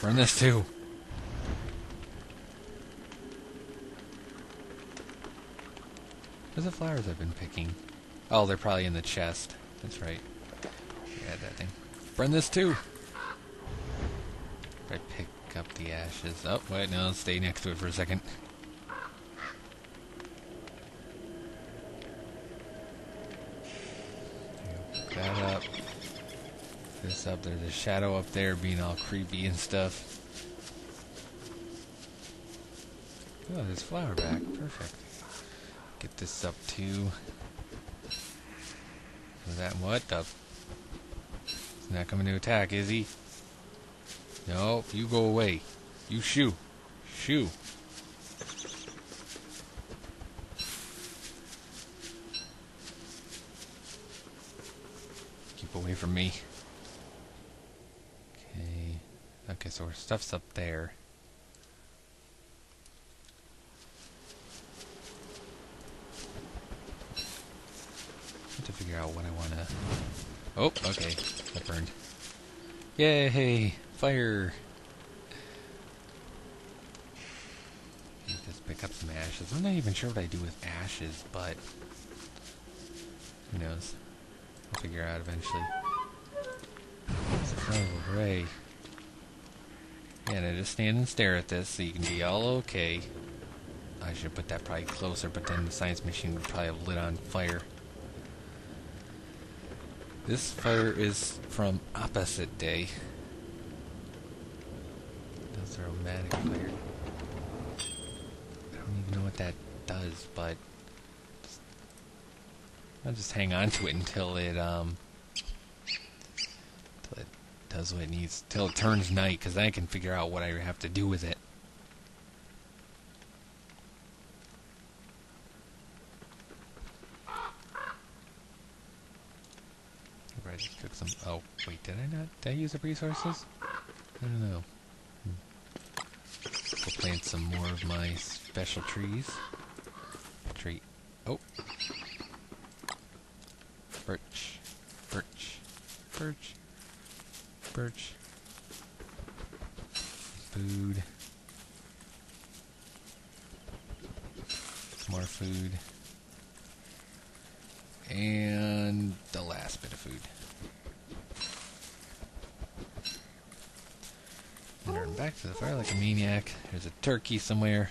Burn this too. Where's the flowers I've been picking? Oh, they're probably in the chest. That's right. Yeah, that thing. Burn this too. I pick up the ashes. Oh, wait, no, stay next to it for a second. Up. There's a shadow up there being all creepy and stuff. Oh, there's flower back. Perfect. Get this up too. Is that what the? He's not coming to attack, is he? No, you go away. You shoo. Shoo. Keep away from me. Okay. Okay, so our stuff's up there. have to figure out what I want to... Oh, okay. That burned. Yay! Fire! Just pick up some ashes. I'm not even sure what I do with ashes, but... Who knows? I'll figure out eventually. Oh, hooray. Yeah, now just stand and stare at this so you can be all okay. I should put that probably closer, but then the science machine would probably have lit on fire. This fire is from opposite day. That's a romantic fire. I don't even know what that does, but I'll just hang on to it until it um does what it needs, till it turns night, because then I can figure out what I have to do with it. I just took some. Oh, wait, did I not? Did I use up resources? I don't know. Hmm. We'll plant some more of my special trees. Tree. Oh. Birch. Birch. Birch. Birch. Food. More food. And the last bit of food. And run back to the fire like a maniac. There's a turkey somewhere.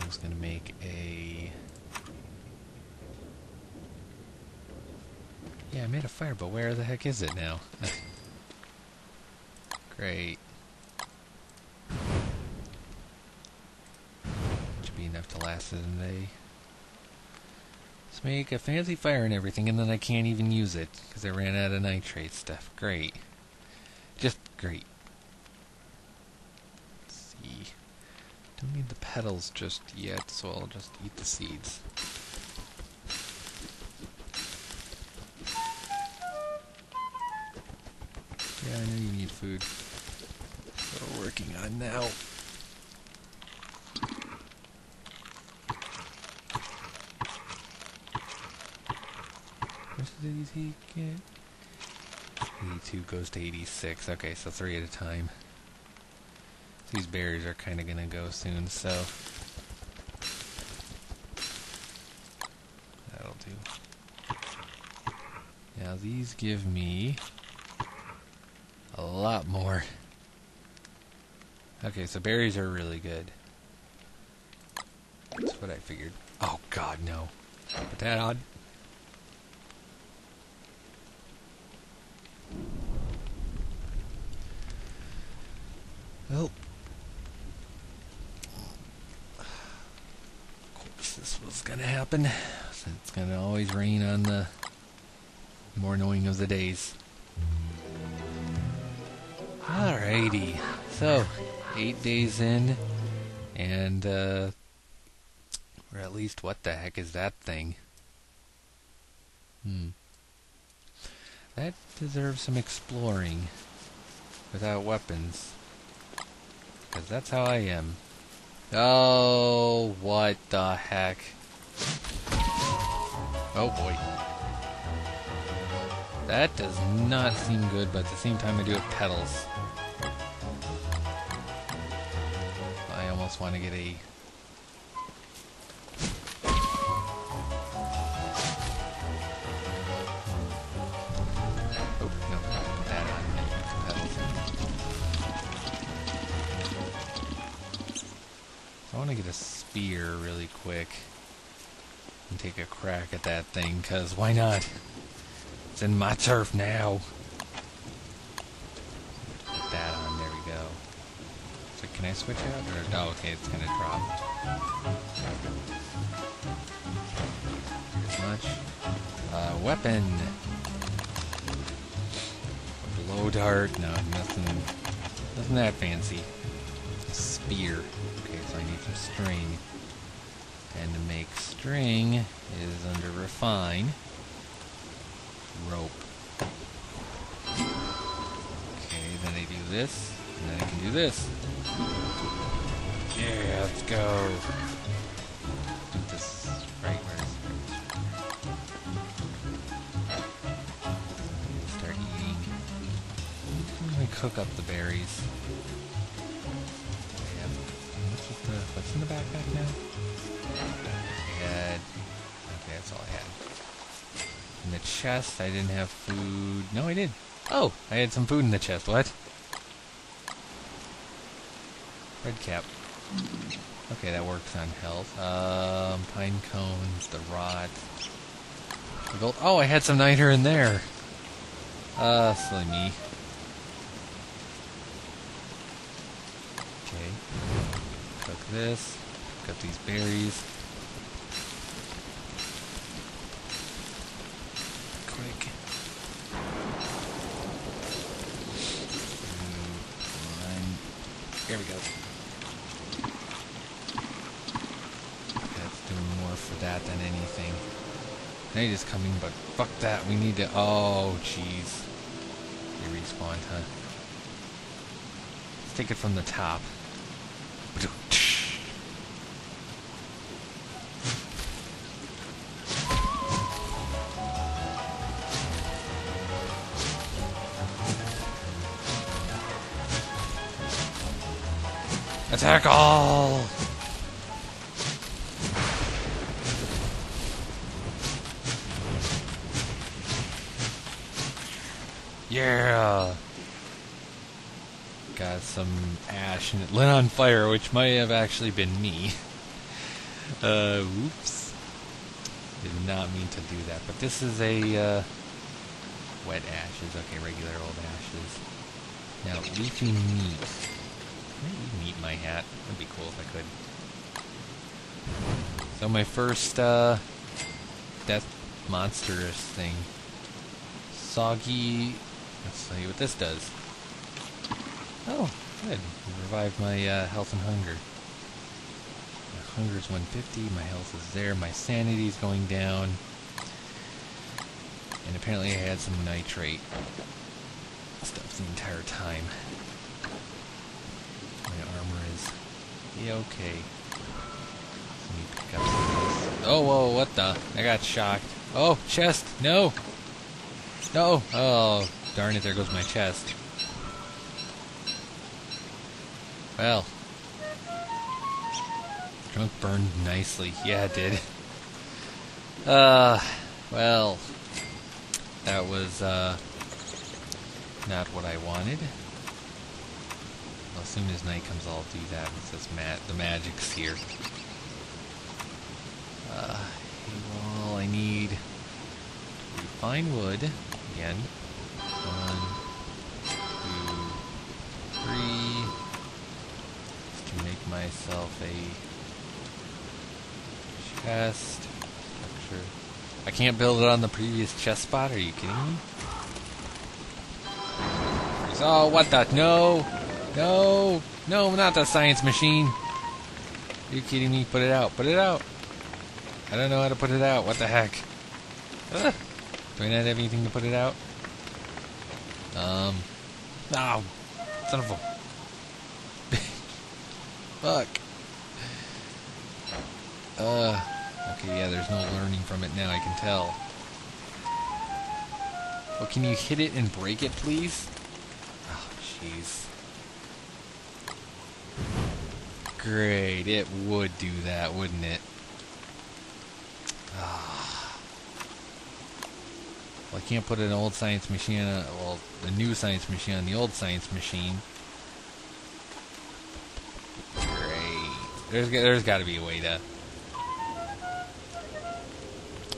I was gonna make a. Yeah, I made a fire, but where the heck is it now? Great. Should be enough to last us a day. Let's make a fancy fire and everything, and then I can't even use it because I ran out of nitrate stuff. Great. Just great. Let's see. Don't need the petals just yet, so I'll just eat the seeds. Yeah, I know you need food. We're working on now. Did he get? 82 goes to 86. Okay, so three at a time. These berries are kind of going to go soon, so... That'll do. Now these give me... A lot more. Okay, so berries are really good. That's what I figured. Oh god, no. Put that on. Well. Of course this was gonna happen. It's gonna always rain on the more annoying of the days. Alrighty. So, eight days in, and, uh, or at least, what the heck is that thing? Hmm. That deserves some exploring without weapons. Because that's how I am. Oh, what the heck. Oh boy. That does not seem good, but at the same time I do have petals. I want to get a... Oh, get a spear really quick and take a crack at that thing, because why not? It's in my turf now. I switch out? Or, oh, okay, it's gonna drop. As much. Uh, weapon. Blow dart. No, nothing. Nothing that fancy. Spear. Okay, so I need some string. And to make string is under refine. Rope. Okay, then I do this, and then I can do this. Yeah, let's go. Put this right where it's Start eating. Let me cook up the berries. Have, what's, with the, what's in the backpack now? Had. Okay, that's all I had. In the chest, I didn't have food. No, I did. Oh, I had some food in the chest. What? Red cap. Okay, that works on health. Um, pine cones, the rot. The gold. Oh, I had some niter in there. Uh, silly me. Okay. Cook this. Got these berries. Quick. There we go. Anything. Night is coming, but fuck that. We need to. Oh, jeez. They respawned, huh? Let's take it from the top. Attack all! Yeah! Got some ash and it lit on fire, which might have actually been me. Uh. Did not mean to do that, but this is a, uh, wet ashes. Okay, regular old ashes. Now, leafy meat. I meat my hat? That'd be cool if I could. So my first, uh, death monstrous thing. Soggy. Let's see what this does. Oh, good. Revived my uh, health and hunger. My hunger is 150. My health is there. My sanity is going down. And apparently I had some nitrate stuff the entire time. My armor is okay. Let me pick up some of this. Oh, whoa, what the? I got shocked. Oh, chest! No! No! Oh, darn it, there goes my chest. Well. Drunk burned nicely. Yeah, it did. Uh, well. That was, uh, not what I wanted. As soon as night comes, I'll do that. It says ma the magic's here. Uh, well, I need to refine wood again. One, two, three. To make myself a chest structure. I can't build it on the previous chest spot. Are you kidding me? Oh, what the? No! No! No, not the science machine! Are you kidding me? Put it out. Put it out! I don't know how to put it out. What the heck? Ugh. Do I not have anything to put it out? Um. No! Son of a. Fuck. Uh. Okay, yeah, there's no learning from it now, I can tell. Oh, can you hit it and break it, please? Oh, jeez. Great, it would do that, wouldn't it? Ah. Well, I can't put an old science machine on, a, well, a new science machine on the old science machine. Great. There's, there's got to be a way to...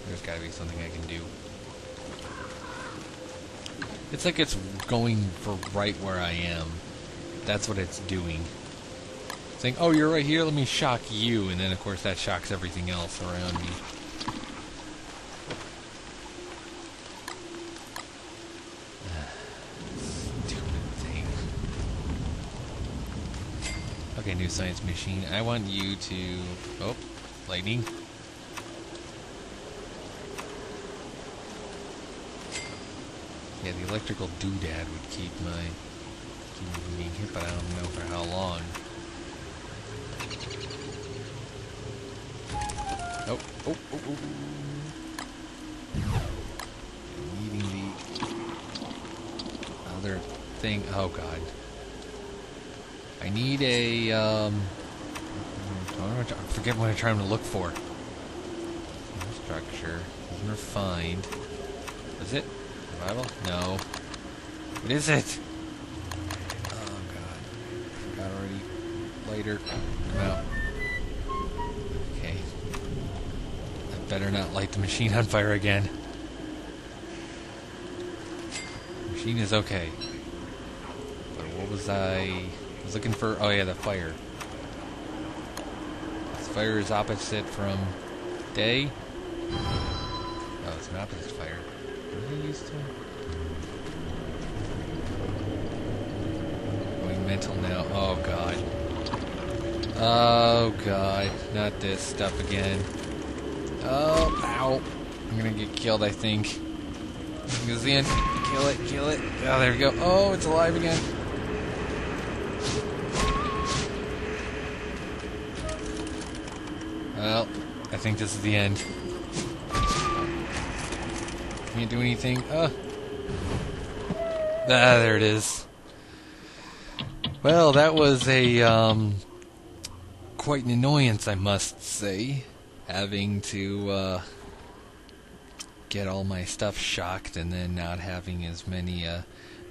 There's got to be something I can do. It's like it's going for right where I am. That's what it's doing. Saying, oh, you're right here, let me shock you. And then, of course, that shocks everything else around me. Stupid thing. Okay, new science machine. I want you to... Oh, lightning. Yeah, the electrical doodad would keep my keep me being hit, but I don't know for how long. Oh, oh, oh, oh. oh. Needing the other thing. Oh god. I need a um. I forget what I'm trying to look for. Structure. Refined. Is it? Survival? No. What is it? Oh god. Got already. Come out. Okay. I better not light the machine on fire again. Machine is okay. But what was I... I was looking for... Oh yeah, the fire. This fire is opposite from day. Oh, it's an opposite fire. What are used to? Going mental now. Oh god. Oh god. Not this stuff again. Oh, ow. I'm gonna get killed, I think. Kill it, kill it. Oh, there we go. Oh, it's alive again. Well, I think this is the end. Can't do anything. Uh. Ah, there it is. Well, that was a, um, quite an annoyance, I must say. Having to, uh, get all my stuff shocked and then not having as many, uh,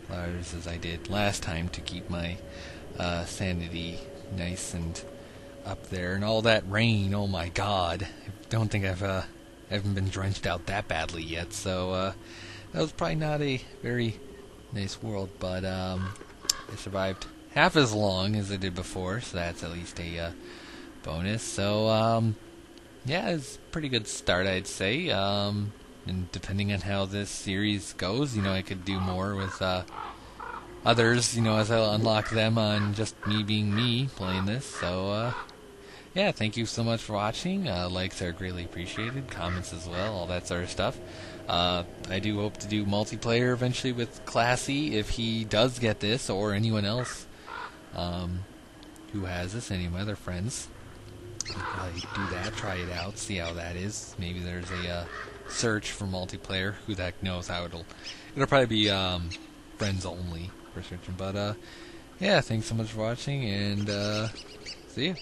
as I did last time to keep my, uh, sanity nice and up there. And all that rain, oh my god. I don't think I've, uh, haven't been drenched out that badly yet, so uh, that was probably not a very nice world, but um, I survived half as long as I did before, so that's at least a uh, bonus. So um, yeah, it's a pretty good start, I'd say. Um, and depending on how this series goes, you know, I could do more with uh, others, you know, as I unlock them on just me being me playing this. So uh, yeah, thank you so much for watching. Uh, likes are greatly appreciated, comments as well, all that sort of stuff. Uh, I do hope to do multiplayer eventually with Classy if he does get this, or anyone else um, who has this, any of my other friends. I'll do that, try it out, see how that is. Maybe there's a uh, search for multiplayer. Who the heck knows how it'll. It'll probably be um, friends only for searching. But uh, yeah, thanks so much for watching, and uh, see you.